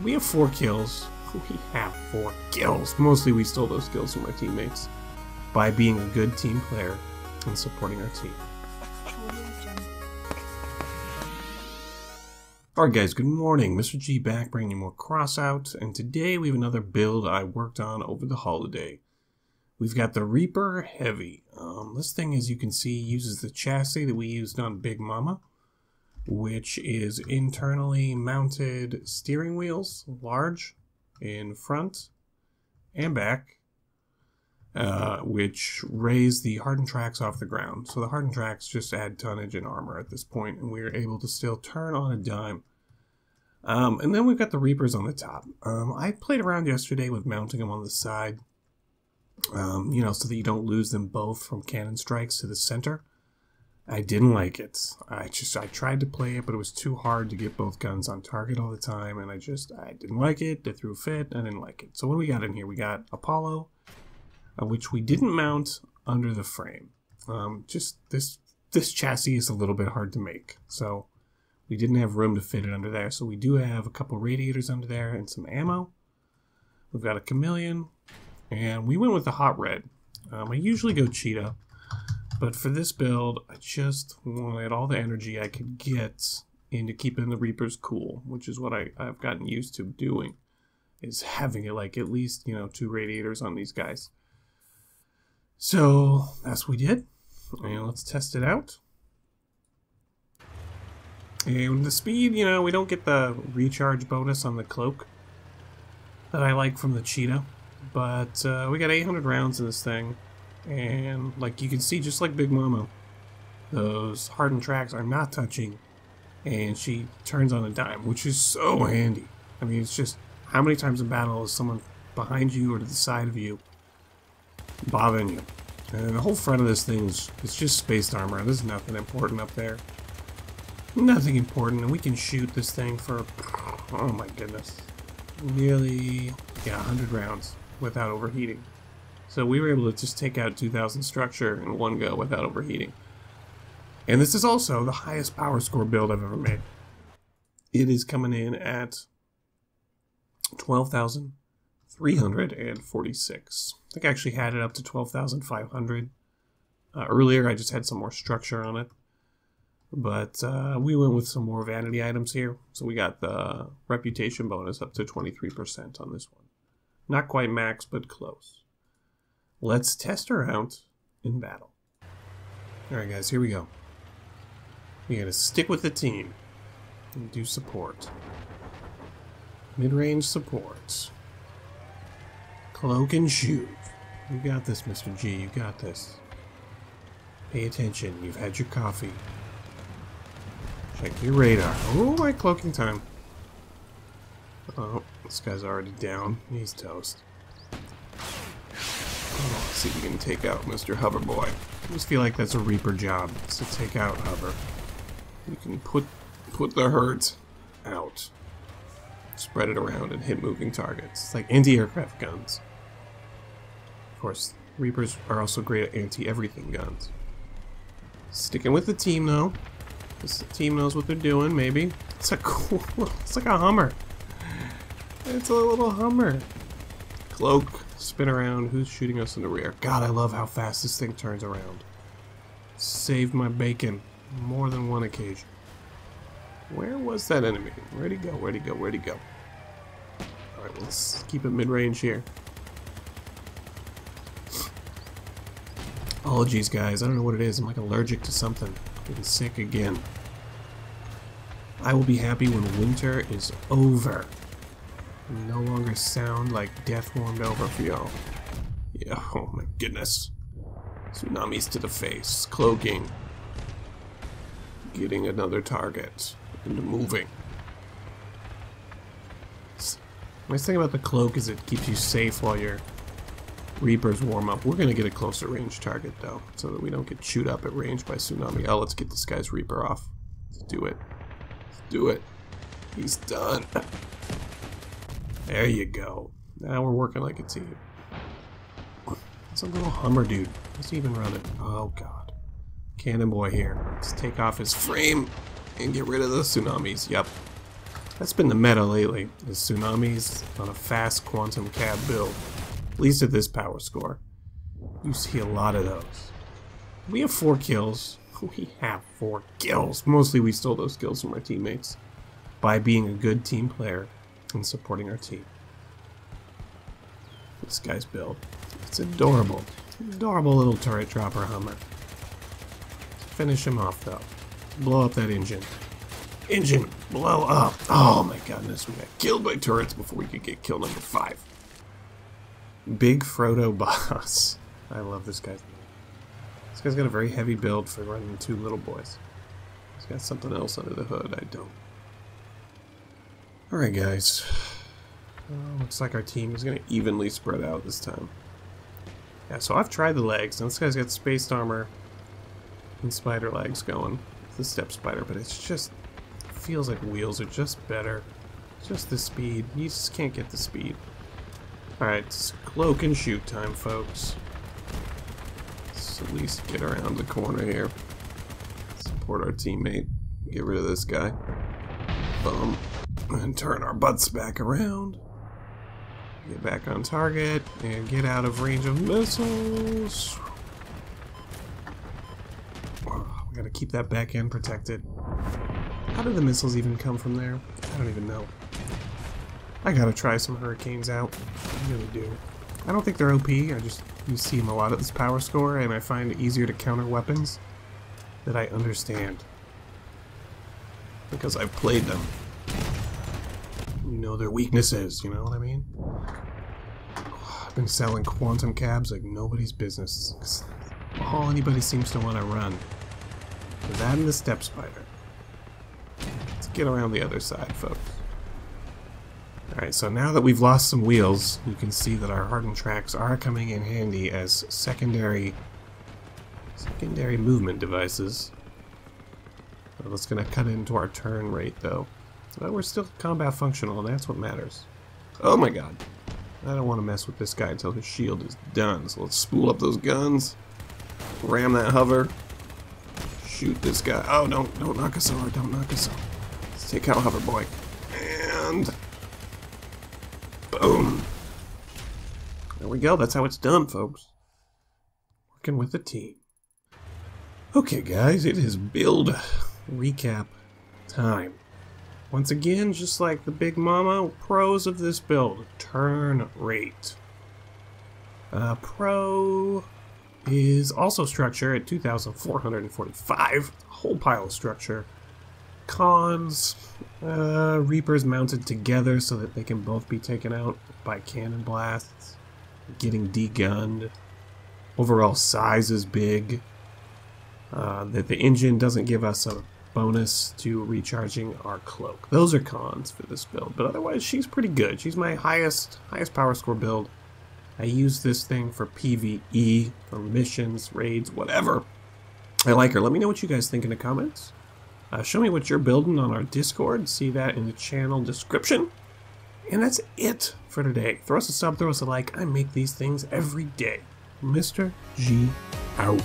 We have four kills. We have four kills. Mostly we stole those kills from our teammates by being a good team player and supporting our team. Alright guys, good morning. Mr. G back bringing you more Crossout, and today we have another build I worked on over the holiday. We've got the Reaper Heavy. Um, this thing, as you can see, uses the chassis that we used on Big Momma, which is internally mounted steering wheels, large, in front and back, uh, which raise the hardened tracks off the ground. So the hardened tracks just add tonnage and armor at this point, and we're able to still turn on a dime um, and then we've got the Reapers on the top. Um, I played around yesterday with mounting them on the side, um, you know, so that you don't lose them both from cannon strikes to the center. I didn't like it. I just I tried to play it, but it was too hard to get both guns on target all the time, and I just I didn't like it. They threw a fit. I didn't like it. So what do we got in here? We got Apollo, uh, which we didn't mount under the frame. Um, just this this chassis is a little bit hard to make, so we didn't have room to fit it under there, so we do have a couple radiators under there and some ammo. We've got a chameleon, and we went with the hot red. Um, I usually go cheetah, but for this build, I just wanted all the energy I could get into keeping the Reapers cool, which is what I, I've gotten used to doing, is having it like at least, you know, two radiators on these guys. So that's what we did, and let's test it out. And the speed, you know, we don't get the recharge bonus on the cloak that I like from the cheetah. But uh, we got 800 rounds in this thing. And like you can see, just like Big Momma, those hardened tracks are not touching. And she turns on a dime, which is so handy. I mean, it's just how many times in battle is someone behind you or to the side of you bothering you? And the whole front of this thing is it's just spaced armor. There's nothing important up there. Nothing important, and we can shoot this thing for, oh my goodness, nearly, yeah, 100 rounds without overheating. So we were able to just take out 2,000 structure in one go without overheating. And this is also the highest power score build I've ever made. It is coming in at 12,346. I think I actually had it up to 12,500. Uh, earlier I just had some more structure on it. But uh, we went with some more vanity items here. So we got the reputation bonus up to 23% on this one. Not quite max, but close. Let's test her out in battle. Alright guys, here we go. We gotta stick with the team and do support. Mid-range support. Cloak and shoot. You got this, Mr. G. You got this. Pay attention. You've had your coffee. Check your radar. Oh, my cloaking time. Oh, this guy's already down. He's toast. Let's see if we can take out Mr. Hoverboy. I just feel like that's a Reaper job, to take out Hover. We can put put the hurt out. Spread it around and hit moving targets. It's like anti-aircraft guns. Of course, Reapers are also great at anti-everything guns. Sticking with the team, though. This team knows what they're doing, maybe. It's a cool, it's like a Hummer. It's a little Hummer. Cloak, spin around. Who's shooting us in the rear? God, I love how fast this thing turns around. Saved my bacon. More than one occasion. Where was that enemy? Where'd he go? Where'd he go? Where'd he go? Alright, let's keep it mid-range here. Apologies, guys. I don't know what it is. I'm like allergic to something. Getting sick again. I will be happy when winter is over. No longer sound like death warmed over for y'all. Yeah, oh my goodness. Tsunamis to the face, cloaking. Getting another target. And moving. Nice thing about the cloak is it keeps you safe while you're Reapers warm up. We're going to get a closer range target, though, so that we don't get chewed up at range by Tsunami. Oh, let's get this guy's Reaper off. Let's do it. Let's do it. He's done. There you go. Now we're working like a team. It's a little Hummer dude. Let's even run it. Oh, God. Cannon Boy here. Let's take off his frame and get rid of the tsunamis. Yep. That's been the meta lately, is tsunamis on a fast quantum cab build. At least at this power score. You see a lot of those. We have four kills. We have four kills. Mostly we stole those kills from our teammates by being a good team player and supporting our team. This guy's build. It's adorable. Adorable little turret dropper Hummer. Finish him off though. Blow up that engine. Engine, blow up. Oh my goodness, we got killed by turrets before we could get kill number five. Big Frodo boss. I love this guy's guy. This guy's got a very heavy build for running two little boys. He's got something else under the hood, I don't. Alright guys. Looks like our team is going to evenly spread out this time. Yeah, so I've tried the legs. and this guy's got spaced armor and spider legs going. The step spider, but it's just feels like wheels are just better. Just the speed. You just can't get the speed. Alright, it's cloak and shoot time, folks. Let's at least get around the corner here. Support our teammate. Get rid of this guy. Boom. And turn our butts back around. Get back on target and get out of range of missiles. We gotta keep that back end protected. How did the missiles even come from there? I don't even know. I gotta try some hurricanes out. I really do. I don't think they're OP, I just you see them a lot at this power score, and I find it easier to counter weapons that I understand. Because I've played them. Know their weaknesses, you know what I mean? I've been selling quantum cabs like nobody's business. All anybody seems to want to run. That and the step spider Let's get around the other side, folks. Alright, so now that we've lost some wheels, you can see that our hardened tracks are coming in handy as secondary secondary movement devices. That's going to cut into our turn rate, though. But we're still combat functional, and that's what matters. Oh my god. I don't want to mess with this guy until his shield is done. So let's spool up those guns. Ram that hover. Shoot this guy. Oh, don't, don't knock us over. Don't knock us over. Take out hover boy. And... Boom. There we go. That's how it's done, folks. Working with a team. Okay, guys. It is build recap time. Once again, just like the Big Momma, pros of this build. Turn rate. Uh, pro is also structure at 2,445. Whole pile of structure. Cons, uh, Reapers mounted together so that they can both be taken out by cannon blasts. Getting degunned. Overall size is big. Uh, that the engine doesn't give us a bonus to recharging our cloak. Those are cons for this build, but otherwise she's pretty good. She's my highest highest power score build. I use this thing for PvE, for missions, raids, whatever. I like her. Let me know what you guys think in the comments. Uh, show me what you're building on our Discord. See that in the channel description. And that's it for today. Throw us a sub, throw us a like. I make these things every day. Mr. G out.